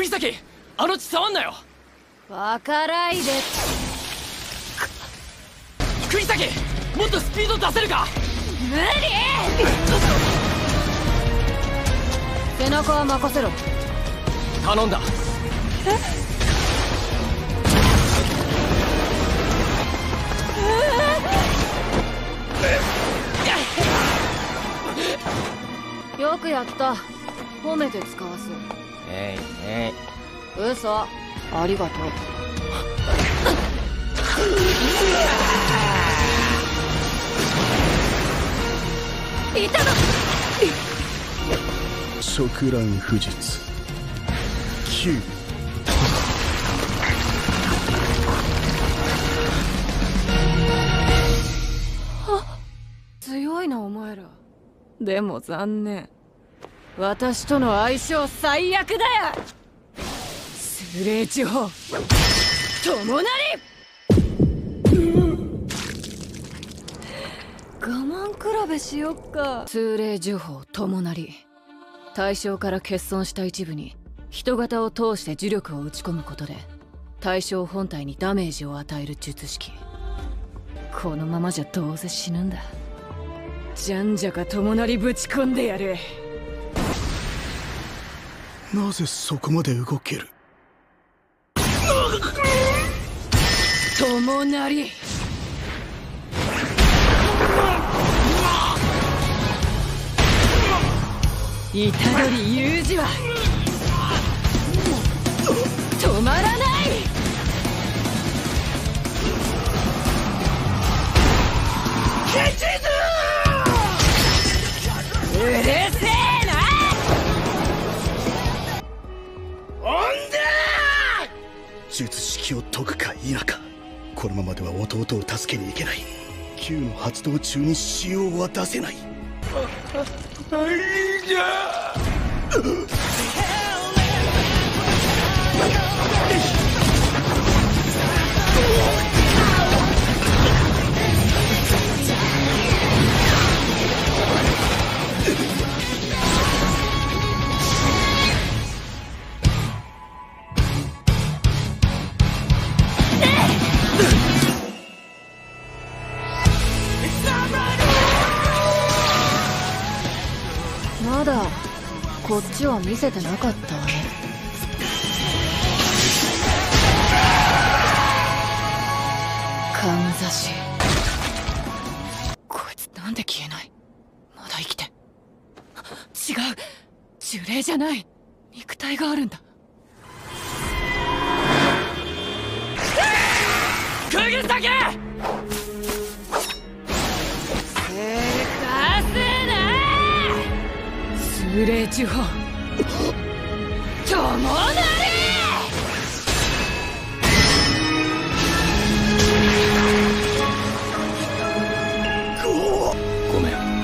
釘崎あの血触んなよ。わからいで。釘崎もっとスピード出せるか？無理！背中は任せろ。頼んだ。よくやった。褒めて使わすえいえ。い嘘。ありがとう。いたの。触乱不実9強いなお前ら。でも残念私との相性最悪だよ。数霊地方。友なり。我慢比べしよっか。通霊呪法友なり。対象から欠損した一部に人型を通して呪力を打ち込むことで対象本体にダメージを与える術式。このままじゃどうせ死ぬんだ。じゃんじゃか友なりぶち込んでやるなぜそこまで動ける？友なり。虎杖裕二は術式を解くか否かこのままでは弟を助けに行けない。Q の発動中に使用は出せない。ああいいじゃまだこっちは見せてなかったわね。かんざし。こいつなんで消えない？まだ生きて。違う。呪霊じゃない。肉体があるんだ。地方ともなれごめん。